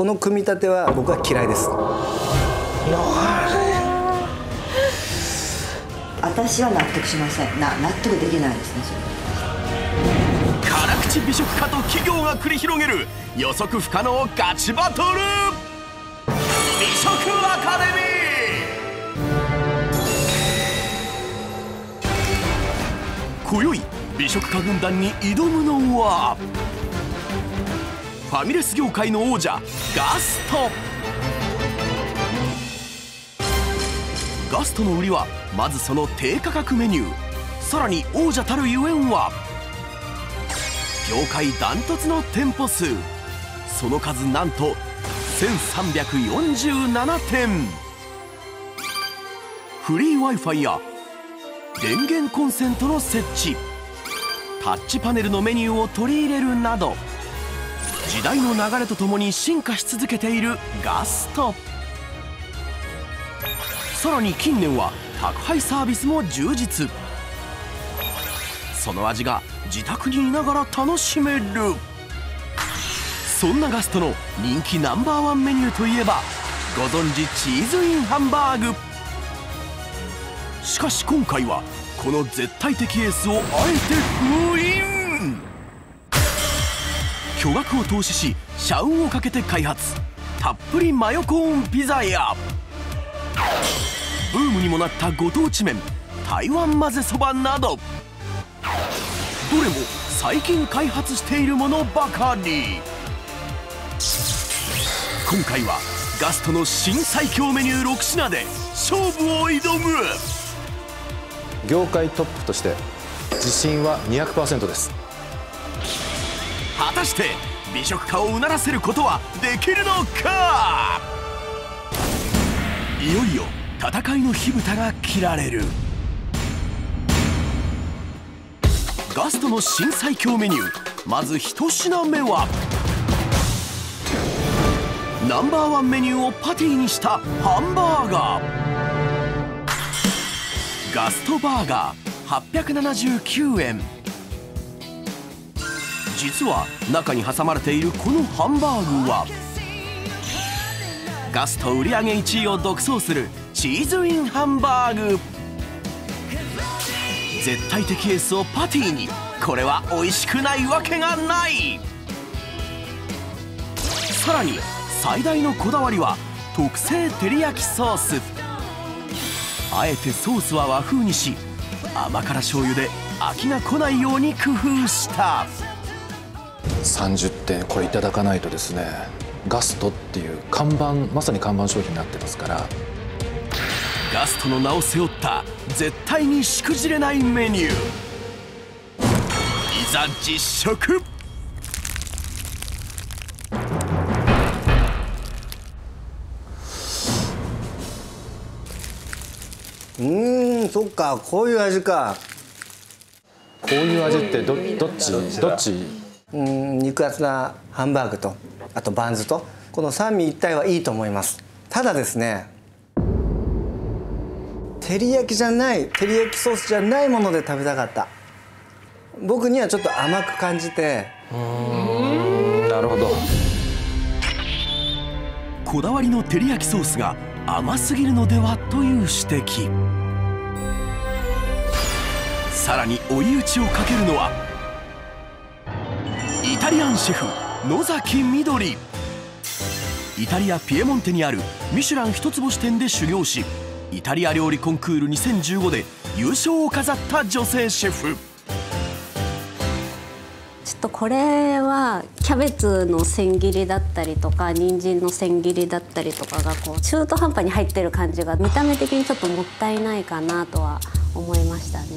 この組み立ては僕は嫌いです。私は納得しません。な納得できないですねそれ。辛口美食家と企業が繰り広げる予測不可能ガチバトル。美食アカデミー。今宵美食家軍団に挑むのは？ファミレス業界の王者ガスト。ガストの売りはまずその低価格メニュー。さらに王者たるゆえんは業界ダントツの店舗数。その数なんと1347店。フリー w i f i や電源コンセントの設置。タッチパネルのメニューを取り入れるなど時代の流れとともに進化し続けているガスト。さらに近年は宅配サービスも充実。その味が自宅にいながら楽しめる。そんなガストの人気ナンバーワンメニューといえばご存知チーズインハンバーグ。しかし今回はこの絶対的エースをあえて封印巨額を投資し社運をかけて開発。たっぷりマヨコーンピザや。ブームにもなったご当地麺台湾混ぜそばなど。どれも最近開発しているものばかり。今回はガストの新最強メニュー6品で勝負を挑む。業界トップとして自信は200%です。果たして美食家をうならせることはできるのか？いよいよ戦いの火蓋が切られる。ガストの新最強メニュー。まず1品目はナンバーワンメニューをパティにしたハンバーガー。ガストバーガー879円。実は中に挟まれているこのハンバーグはガスト売り上げ1位を独走するチーズインハンバーグ。絶対的エースをパティにこれは美味しくないわけがない。さらに最大のこだわりは特製照り焼きソース。あえてソースは和風にし甘辛醤油で飽きが来ないように工夫した。30点これいただかないとですねガストっていう看板まさに看板商品になってますから。ガストの名を背負った絶対にしくじれないメニュー。いざ実食。うーんそっかこういう味か。こういう味ってどどっち？どっち？うん肉厚なハンバーグとあとバンズとこの三位一体はいいと思います。ただですね照り焼きじゃない照り焼きソースじゃないもので食べたかった。僕にはちょっと甘く感じてうんなるほど。こだわりの照り焼きソースが甘すぎるのではという指摘。さらに追い打ちをかけるのはタリアンシェフ野崎みどり。イタリア・ピエモンテにあるミシュラン一つ星店で修行しイタリア料理コンクール2015で優勝を飾った女性シェフ。ちょっとこれはキャベツの千切りだったりとか人参の千切りだったりとかがこう中途半端に入ってる感じが見た目的にちょっともったいないかなとは思いましたね。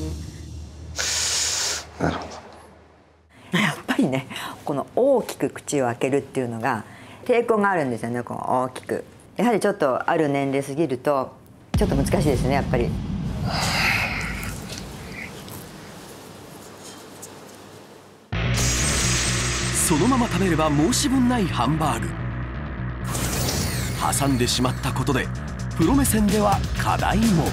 なるほどぱりねこの大きく口を開けるっていうのが抵抗があるんですよねこの大きく。やはりちょっとある年齢過ぎるとちょっと難しいですねやっぱり。そのまま食べれば申し分ないハンバーグ。挟んでしまったことでプロ目線では課題も。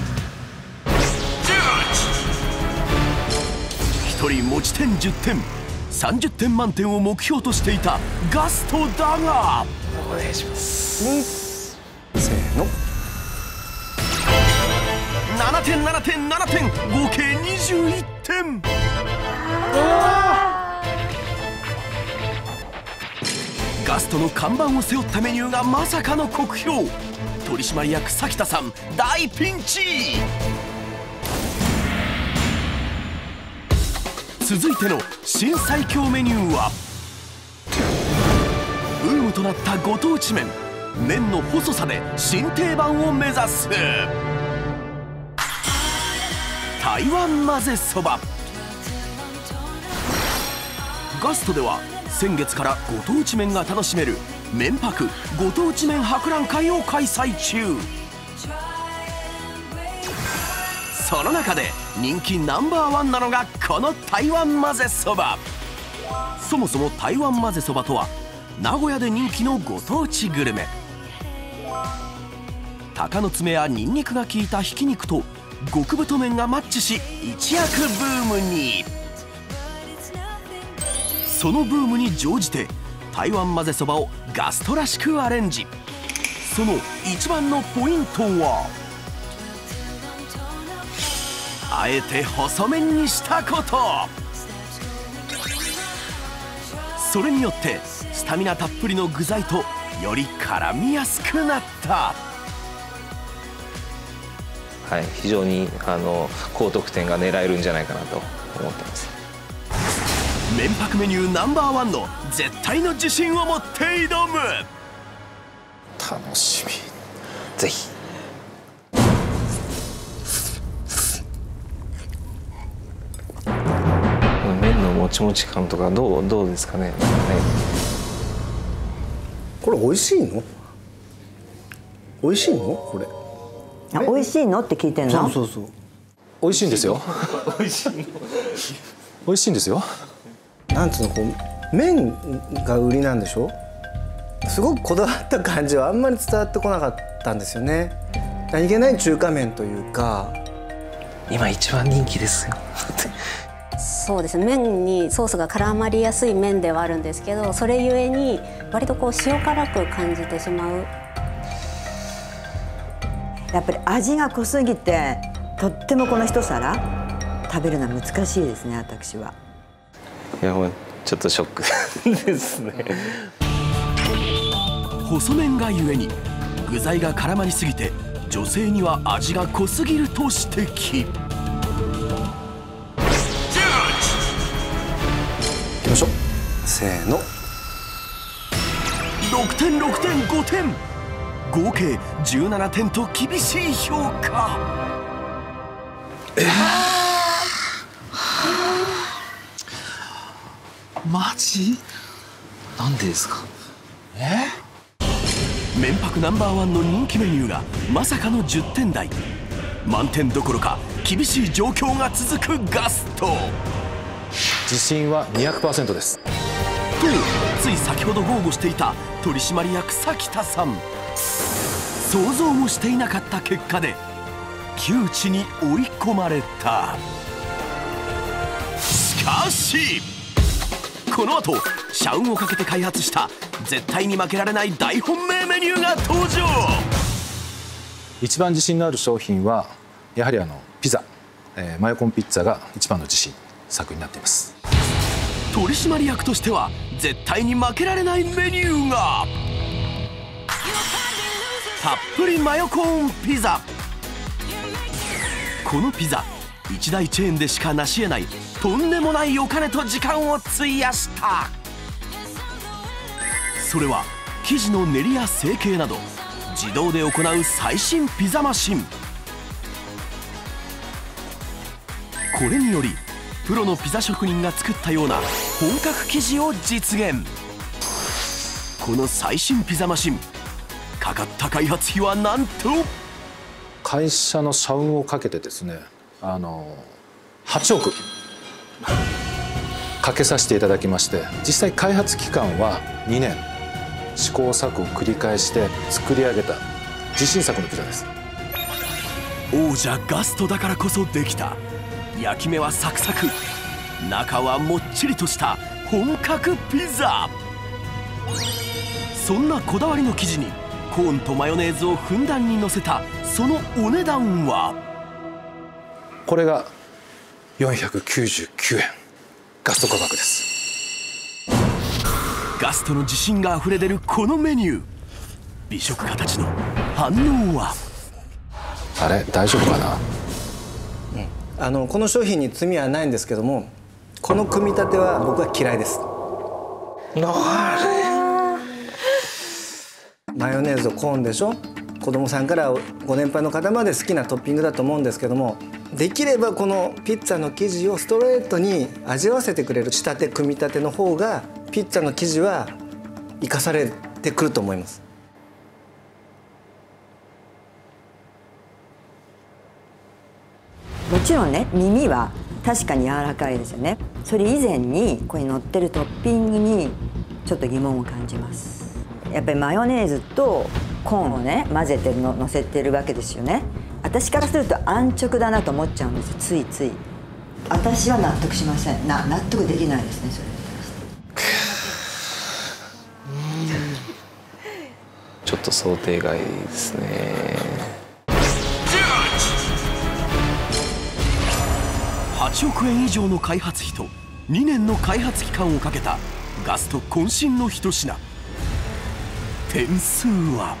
1人持ち点10点30点満点を目標としていたガストだが。お願いします。せーの。7点7点7点合計21点ガストの看板を背負ったメニューがまさかの酷評。取締役咲田さん大ピンチ続いての新最強メニューはブームとなったご当地麺麺の細さで新定番を目指す。台湾混ぜそば。ガストでは先月からご当地麺が楽しめる麺泊ご当地麺博覧会を開催中。その中で人気ナンバーワンなのがこの台湾混ぜそば。そもそも台湾混ぜそばとは名古屋で人気のご当地グルメ。鷹の爪やニンニクが効いたひき肉と極太麺がマッチし一躍ブームに。そのブームに乗じて台湾混ぜそばをガストらしくアレンジ。その一番のポイントはあえて細麺にしたこと。それによってスタミナたっぷりの具材とより絡みやすくなった。はい非常にあの高得点が狙えるんじゃないかなと思ってます。麺泊メニューナンバーワンの絶対の自信を持って挑む。楽しみ。ぜひちもち感とかどうどうですかね、はこれ美味しいの？美味しいの？これ。あ美味しいのって聞いてんの？そうそうそう。美味しいんですよ。美味しい美味しいんですよ。なんつうのこう麺が売りなんでしょ？すごくこだわった感じはあんまり伝わってこなかったんですよね。何気ない中華麺というか。い、今一番人気ですよそうですね。麺にソースが絡まりやすい麺ではあるんですけどそれゆえに割とこう塩辛く感じてしまう。やっぱり味が濃すぎてとってもこの一皿食べるのは難しいですね私は。いやもうちょっとショックですね。細麺がゆえに具材が絡まりすぎて女性には味が濃すぎると指摘せーの。6点6点5点。合計17点と厳しい評価。マジ？なんでですか？麺泊ナンバーワンの人気メニューがまさかの10点台満点どころか厳しい。状況が続くガストと自信は200%ですつい先ほど豪語していた取締役咲田さん。想像もしていなかった結果で窮地に追い込まれた。しかしこの後社運をかけて開発した絶対に負けられない大本命メニューが登場。一番自信のある商品はやはりあのピザ、えーマヨコンピッツァが一番の自信作になっています。取締役としては絶対に負けられないメニューが。たっぷりマヨコーンピザ。このピザ一大チェーンでしか成し得ないとんでもないお金と時間を費やした。それは生地の練りや成形など自動で行う最新ピザマシン。これによりプロのピザ職人が作ったような本格生地を実現。この最新ピザマシンかかった開発費はなんと会社の社運をかけてですねあの8億。かけさせていただきまして実際開発期間は2年。試行錯誤を繰り返して作り上げた自信作のピザです。王者ガストだからこそできた焼き目はサクサク。中はもっちりとした本格ピザ。そんなこだわりの生地にコーンとマヨネーズをふんだんにのせたそのお値段は？これが499円。ガスト価格です。ガストの自信があふれ出るこのメニュー。美食家たちの反応は？あれ大丈夫かな？あのこの商品に罪はないんですけどもこの組み立ては僕は嫌いです。マヨネーズとコーンでしょ？子供さんからご年配の方まで好きなトッピングだと思うんですけどもできればこのピッツァの生地をストレートに味わわせてくれる仕立て組み立ての方がピッツァの生地は生かされてくると思いますもちろんね耳は確かに柔らかいですよね。それ以前にここに乗ってるトッピングにちょっと疑問を感じます。やっぱりマヨネーズとコーンをね混ぜての乗せてるわけですよね。私からすると安直だなと思っちゃうんですついつい。私は納得しません。な納得できないですねそれに対して。ちょっと想定外ですね。8億円以上の開発費と2年の開発期間をかけたガスト渾身の一品。点数は？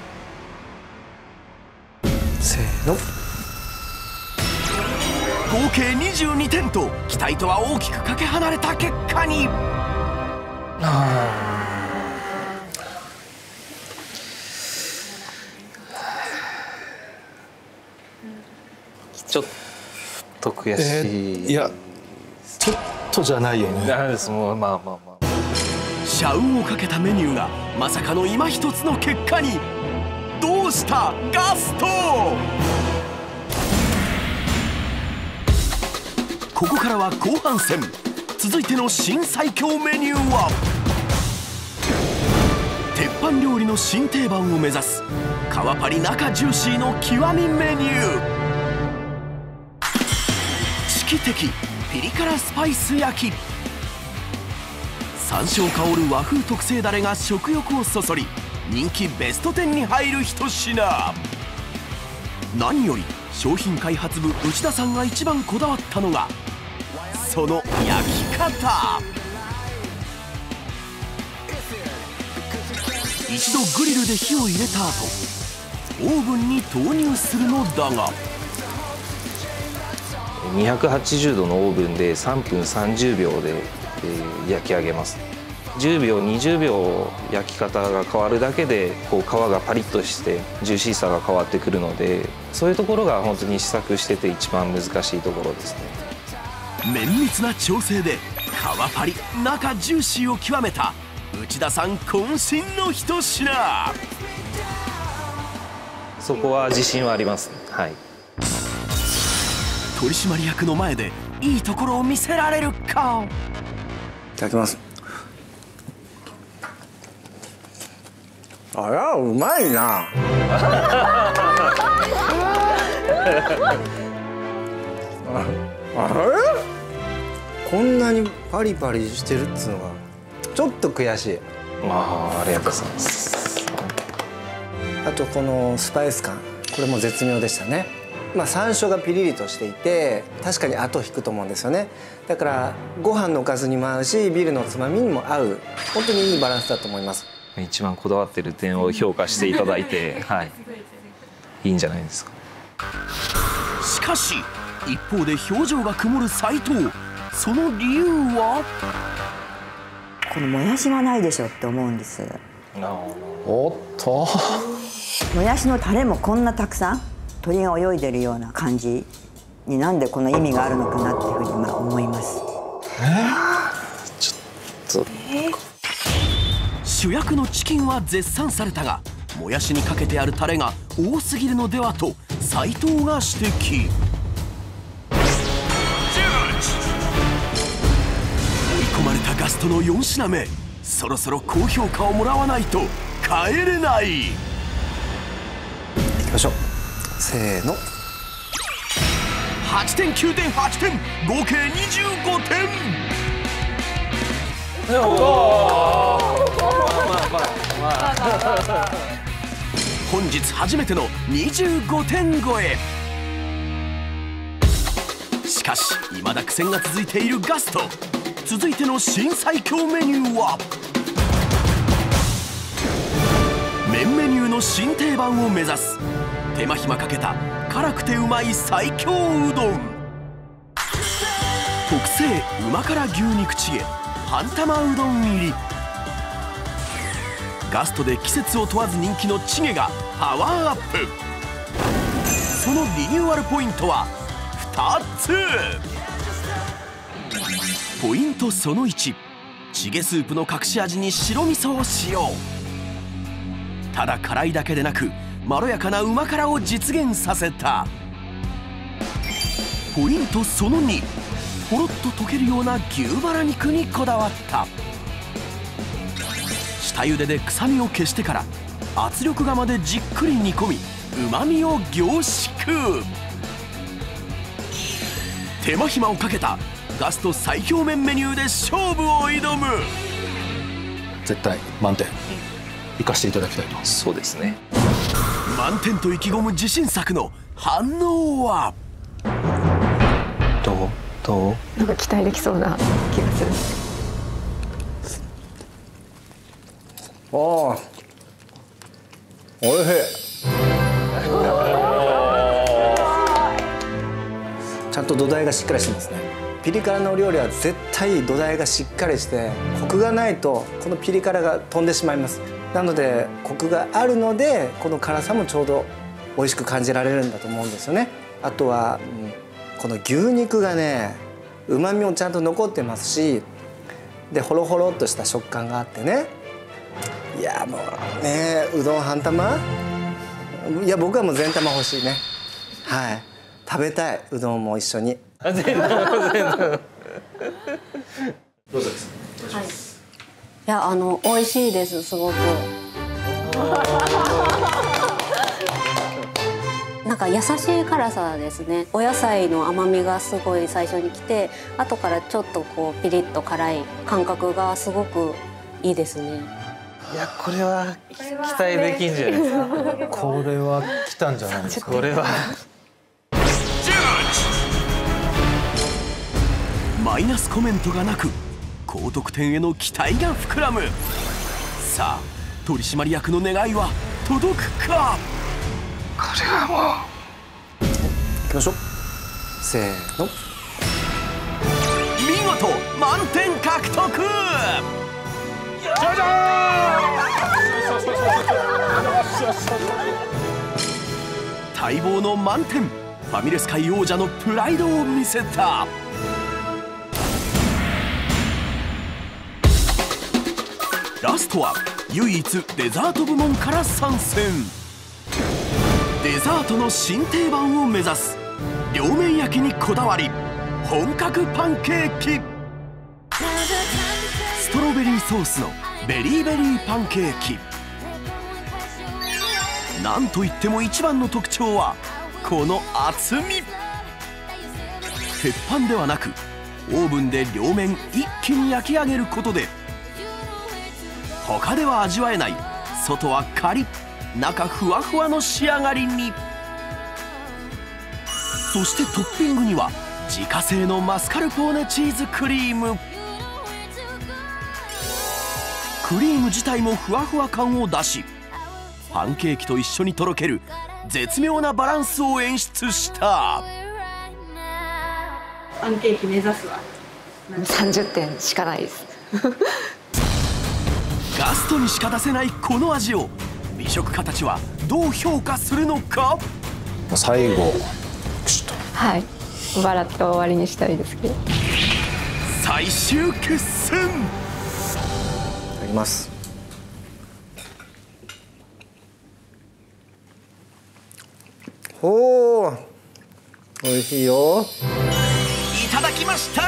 せーの。合計22点と期待とは大きくかけ離れた結果に。ちょっと悔し。い、えーいやちょっとじゃないよね。ですもうまあまあまあ。社運をかけたメニューがまさかの今一つの結果にどうしたガスト？ここからは後半戦。続いての新最強メニューは？鉄板料理の新定番を目指す。皮パリ中ジューシーの極みメニューキテキピリ辛スパイス焼き。山椒香る和風特製だれが食欲をそそり人気ベスト10に入る一品。何より商品開発部内田さんが一番こだわったのがその焼き方。一度グリルで火を入れた後オーブンに投入するのだが280度のオーブンで3分30秒で、えー焼き上げます。10秒20秒焼き方が変わるだけでこう皮がパリッとしてジューシーさが変わってくるのでそういうところが本当に試作してて一番難しいところですね。綿密な調整で皮パリ中ジューシーを極めた内田さん渾身の一品。そこは自信はあります。はい取締役の前でいいところを見せられるか？いただきます。あらうまいな。ああれ？こんなにパリパリしてるっつうのがちょっと悔しい。ああありがとうございます。あとこのスパイス感。これも絶妙でしたねまあ山椒がピリリとしていて確かに後引くと思うんですよね。だからご飯のおかずにも合うしビールのつまみにも合う。本当にいいバランスだと思います。一番こだわってる点を評価していただいて はい。いいんじゃないですか。しかし一方で表情が曇る斉藤。その理由は？このもやしがないでしょって思うんです。おっともやしのタレもこんなたくさん？鳥が泳いでるような感じになんでこの意味があるのかなっていうふうにまあ思います。そう主役のチキンは絶賛されたがもやしにかけてあるタレが多すぎるのではと斉藤が指摘。追い込まれたガストの4品目。そろそろ高評価をもらわないと帰れない。いきましょうせーの。8点9点8点合計25点本日初めての25点超え。しかし未だ苦戦が続いているガスト。続いての新最強メニューは？麺メニューの新定番を目指す手間暇かけた辛くてうまい最強うどん。特製うま辛牛肉チゲ半玉うどん入り。ガストで季節を問わず人気のチゲがパワーアップ。そのリニューアルポイントは2つ。ポイントその1チゲスープの隠し味に白味噌を使用。ただ辛いだけでなくまろやかなうま辛を実現させた。ポイントその2ほろっと溶けるような牛バラ肉にこだわった。下茹でで臭みを消してから圧力釜でじっくり煮込みうまみを凝縮。手間暇をかけたガスト最強麺メニューで勝負を挑む。絶対満点。生かしていただきたいと。そうですね満点と意気込む自信作の反応は？どう？どう？なんか期待できそうな気がする。おおおいしい。ちゃんと土台がしっかりしてますね。ピリ辛のお料理は絶対土台がしっかりしてコクがないとこのピリ辛が飛んでしまいますなのでコクがあるのでこの辛さもちょうど美味しく感じられるんだと思うんですよね。あとは、うんこの牛肉がねうまみもちゃんと残ってますしでホロホロっとした食感があってね。いやもうねうどん半玉？いや僕はもう全玉欲しいね。はい。食べたいうどんも一緒に。い やあの美味しいですすごく。なんか優しい辛さですね。お野菜の甘みがすごい最初に来て後からちょっとこうピリッと辛い感覚がすごくいいですね。いやこれは期待できんじゃないですか。これは来たんじゃないですか。これは。マイナスコメントがなく高得点への期待が膨らむ。さあ取締役の願いは届くか？行きましょう。せーの。見事満点獲得！待望の満点ファミレス界王者のプライドを見せたラストは唯一デザート部門から参戦。デザートの新定番を目指す両面焼きにこだわり本格パンケーキ。ストロベリーソースのベリーベリーパンケーキ。なんといっても一番の特徴はこの厚み。鉄板ではなくオーブンで両面一気に焼き上げることで他では味わえない。外はカリッ。中ふわふわの仕上がりに。そしてトッピングには自家製のマスカルポーネチーズクリーム。クリーム自体もふわふわ感を出しパンケーキと一緒にとろける絶妙なバランスを演出した。パンケーキ目指すわ。30点しかないですガストにしか出せないこの味を美食家たちはどう評価するのか？最後。プシュッとはい。笑って終わりにしたいですけど。最終決戦！いただきます。ほー。美味しいよ。いただきました！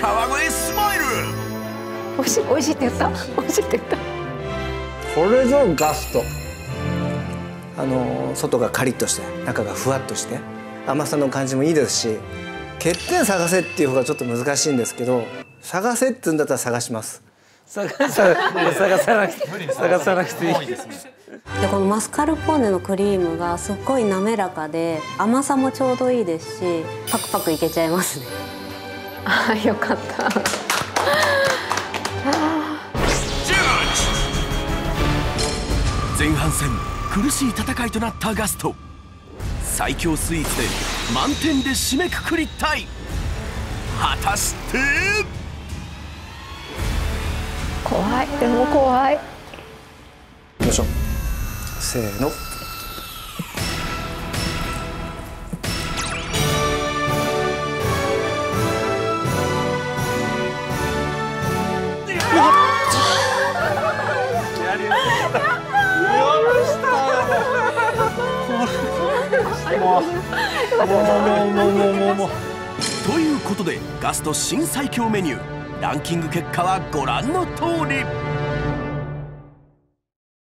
川越スマイル！美味しい美味しいって言った？美味しいって言った？これぞガスト。あの外がカリッとして中がふわっとして甘さの感じもいいですし欠点探せっていう方がちょっと難しいんですけど探せって言うんだったら探します。探さ探さなくて探さなくていい。でこのマスカルポーネのクリームがすっごい滑らかで甘さもちょうどいいですしパクパクいけちゃいますね。ああよかった前半戦苦しい戦いとなったガスト。最強スイーツで満点で締めくくりたい。果たして？怖い。でも怖い。よいしょ。せーのということでガスト新最強メニューランキング結果はご覧の通り